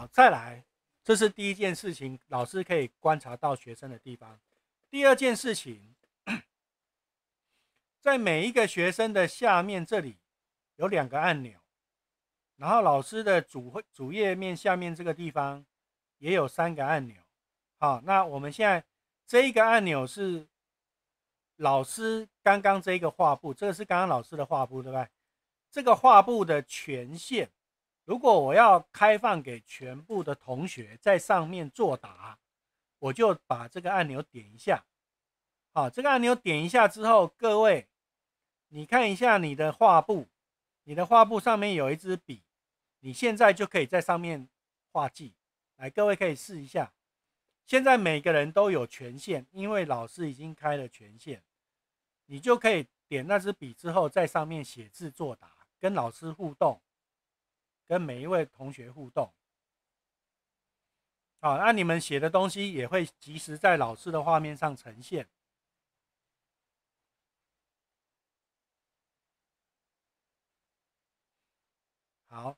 好，再来，这是第一件事情，老师可以观察到学生的地方。第二件事情，在每一个学生的下面这里有两个按钮，然后老师的主主页面下面这个地方也有三个按钮。好，那我们现在这一个按钮是老师刚刚这一个画布，这个是刚刚老师的画布，对不对？这个画布的权限。如果我要开放给全部的同学在上面作答，我就把这个按钮点一下。好，这个按钮点一下之后，各位，你看一下你的画布，你的画布上面有一支笔，你现在就可以在上面画记。来，各位可以试一下。现在每个人都有权限，因为老师已经开了权限，你就可以点那支笔之后，在上面写字作答，跟老师互动。跟每一位同学互动，好，那你们写的东西也会及时在老师的画面上呈现。好，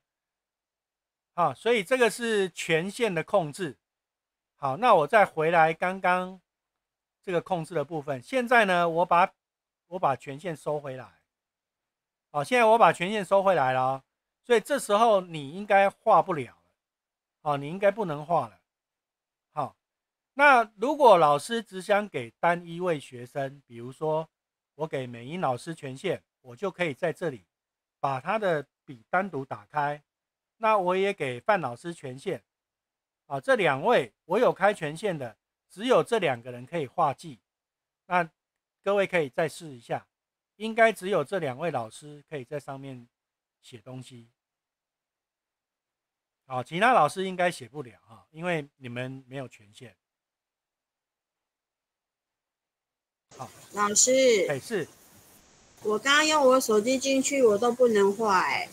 好，所以这个是权限的控制。好，那我再回来刚刚这个控制的部分。现在呢，我把我把权限收回来。好，现在我把权限收回来了。所以这时候你应该画不了了，好，你应该不能画了。好，那如果老师只想给单一位学生，比如说我给美英老师权限，我就可以在这里把他的笔单独打开。那我也给范老师权限，啊，这两位我有开权限的，只有这两个人可以画记。那各位可以再试一下，应该只有这两位老师可以在上面。写东西，好，其他老师应该写不了啊，因为你们没有权限。好，老师，哎，是，我刚刚用我手机进去，我都不能画，哎，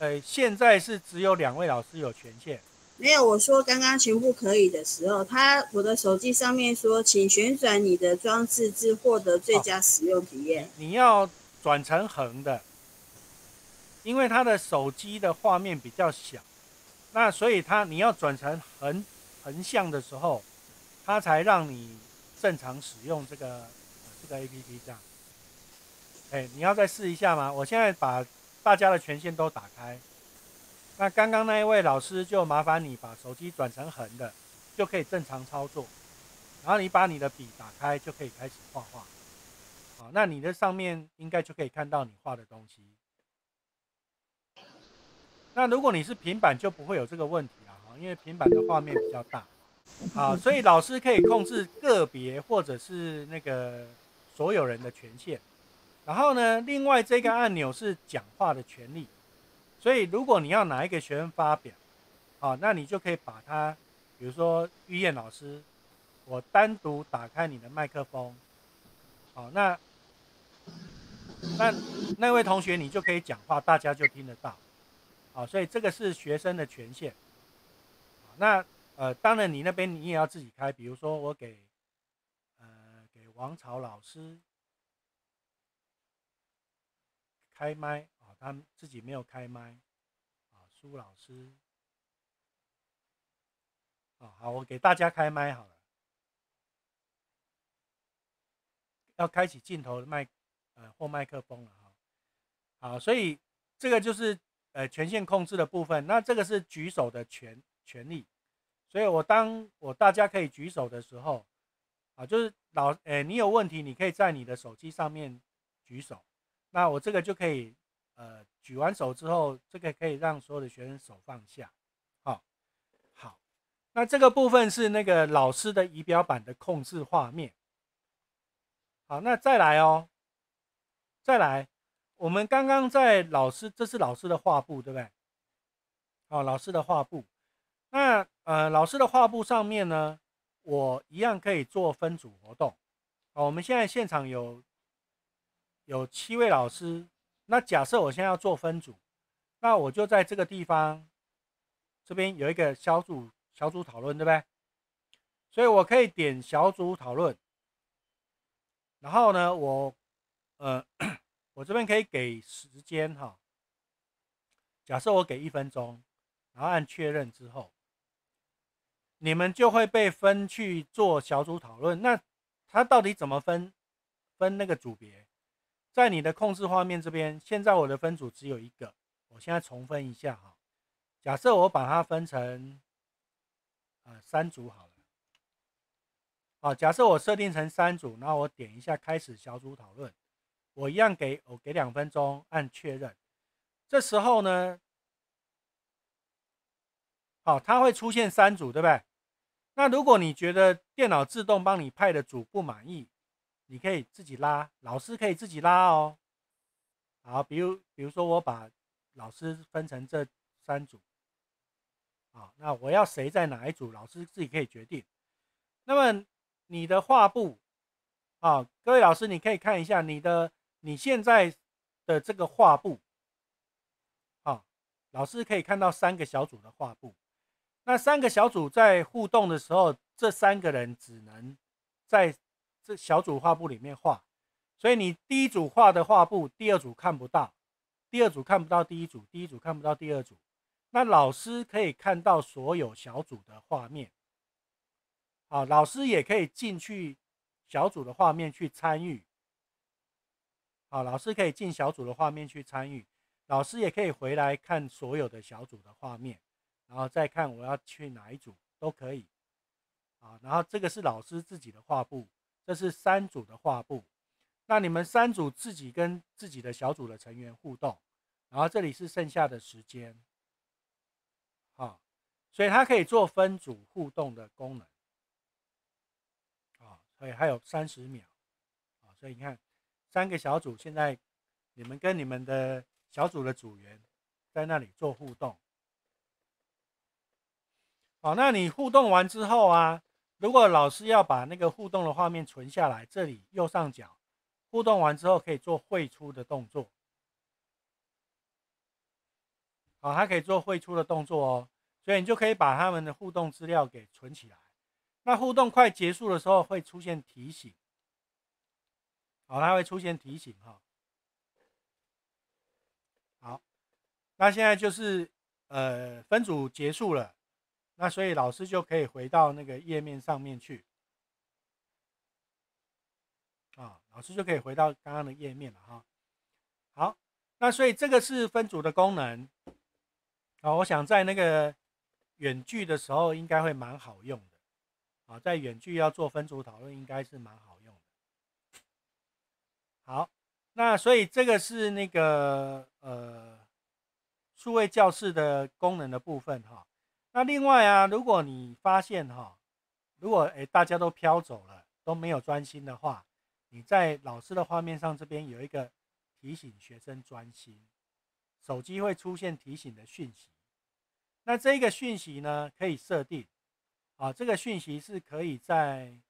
呃，现在是只有两位老师有权限。没有，我说刚刚全部可以的时候，他我的手机上面说，请旋转你的装置至获得最佳使用体验。你要转成横的。因为他的手机的画面比较小，那所以他你要转成横横向的时候，他才让你正常使用这个这个 A P P 这样。哎，你要再试一下吗？我现在把大家的权限都打开。那刚刚那一位老师就麻烦你把手机转成横的，就可以正常操作。然后你把你的笔打开，就可以开始画画。好，那你的上面应该就可以看到你画的东西。那如果你是平板，就不会有这个问题了哈，因为平板的画面比较大，好，所以老师可以控制个别或者是那个所有人的权限。然后呢，另外这个按钮是讲话的权利，所以如果你要哪一个学生发表，好，那你就可以把它，比如说玉燕老师，我单独打开你的麦克风，好，那那那位同学你就可以讲话，大家就听得到。好，所以这个是学生的权限。那呃，当然你那边你也要自己开，比如说我给呃给王朝老师开麦啊，他自己没有开麦啊，苏老师啊，好，我给大家开麦好了，要开启镜头麦呃或麦克风了哈。好，所以这个就是。呃，权限控制的部分，那这个是举手的权权利，所以我当我大家可以举手的时候，啊，就是老，呃，你有问题，你可以在你的手机上面举手，那我这个就可以，呃，举完手之后，这个可以让所有的学生手放下，好，好，那这个部分是那个老师的仪表板的控制画面，好，那再来哦，再来。我们刚刚在老师，这是老师的画布，对不对？好，老师的画布。那呃，老师的画布上面呢，我一样可以做分组活动。好，我们现在现场有有七位老师。那假设我现在要做分组，那我就在这个地方，这边有一个小组小组讨论，对不对？所以我可以点小组讨论。然后呢，我呃。我这边可以给时间哈，假设我给一分钟，然后按确认之后，你们就会被分去做小组讨论。那它到底怎么分？分那个组别，在你的控制画面这边，现在我的分组只有一个。我现在重分一下哈，假设我把它分成呃三组好了。好，假设我设定成三组，然后我点一下开始小组讨论，我一样给我给两分钟按确认。这时候呢，好，它会出现三组，对不对？那如果你觉得电脑自动帮你派的组不满意，你可以自己拉，老师可以自己拉哦。好，比如比如说我把老师分成这三组，啊，那我要谁在哪一组，老师自己可以决定。那么你的画布，啊，各位老师，你可以看一下你的你现在的这个画布，啊，老师可以看到三个小组的画布。那三个小组在互动的时候，这三个人只能在这小组画布里面画，所以你第一组画的画布，第二组看不到，第二组看不到第一组，第一组看不到第二组。那老师可以看到所有小组的画面。好，老师也可以进去小组的画面去参与。好，老师可以进小组的画面去参与，老师也可以回来看所有的小组的画面，然后再看我要去哪一组都可以。啊，然后这个是老师自己的画布，这是三组的画布。那你们三组自己跟自己的小组的成员互动，然后这里是剩下的时间。好，所以它可以做分组互动的功能。啊所以还有三十秒，啊，所以你看，三个小组现在你们跟你们的小组的组员在那里做互动，好，那你互动完之后啊，如果老师要把那个互动的画面存下来，这里右上角互动完之后可以做汇出的动作，好，它可以做汇出的动作哦，所以你就可以把他们的互动资料给存起来。那互动快结束的时候会出现提醒，好，它会出现提醒哈。好，那现在就是呃分组结束了，那所以老师就可以回到那个页面上面去，啊，老师就可以回到刚刚的页面了哈。好，那所以这个是分组的功能，啊，我想在那个远距的时候应该会蛮好用的。啊，在远距要做分组讨论，应该是蛮好。好，那所以这个是那个呃数位教室的功能的部分哈。那另外啊，如果你发现哈，如果哎大家都飘走了，都没有专心的话，你在老师的画面上这边有一个提醒学生专心，手机会出现提醒的讯息。那这个讯息呢，可以设定。啊，这个讯息是可以在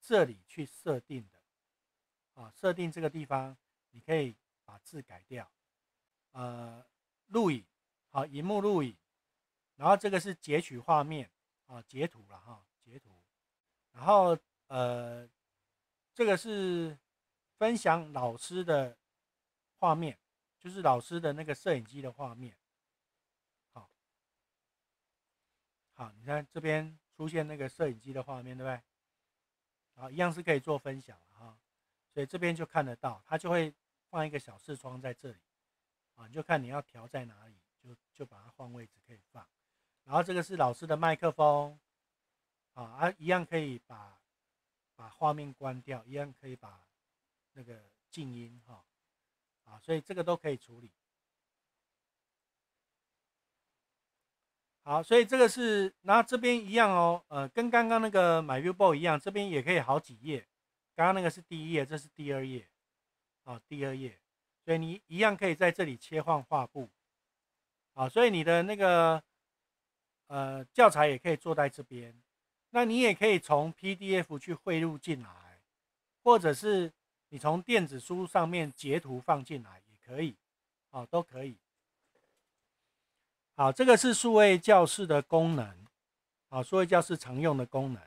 这里去设定的。啊，设定这个地方，你可以把字改掉。呃，录影，好，荧幕录影。然后这个是截取画面，啊，截图了哈，截图。然后呃，这个是分享老师的画面，就是老师的那个摄影机的画面。好，好，你看这边。出现那个摄影机的画面，对不对？啊，一样是可以做分享哈，所以这边就看得到，它就会放一个小视窗在这里，啊，你就看你要调在哪里，就就把它换位置可以放。然后这个是老师的麦克风，啊啊，一样可以把把画面关掉，一样可以把那个静音哈，啊，所以这个都可以处理。好，所以这个是，然后这边一样哦，呃，跟刚刚那个 My View Board 一样，这边也可以好几页。刚刚那个是第一页，这是第二页，啊，第二页，所以你一样可以在这里切换画布，啊，所以你的那个呃教材也可以做在这边。那你也可以从 PDF 去汇入进来，或者是你从电子书上面截图放进来也可以，啊，都可以。好，这个是数位教室的功能，好，数位教室常用的功能。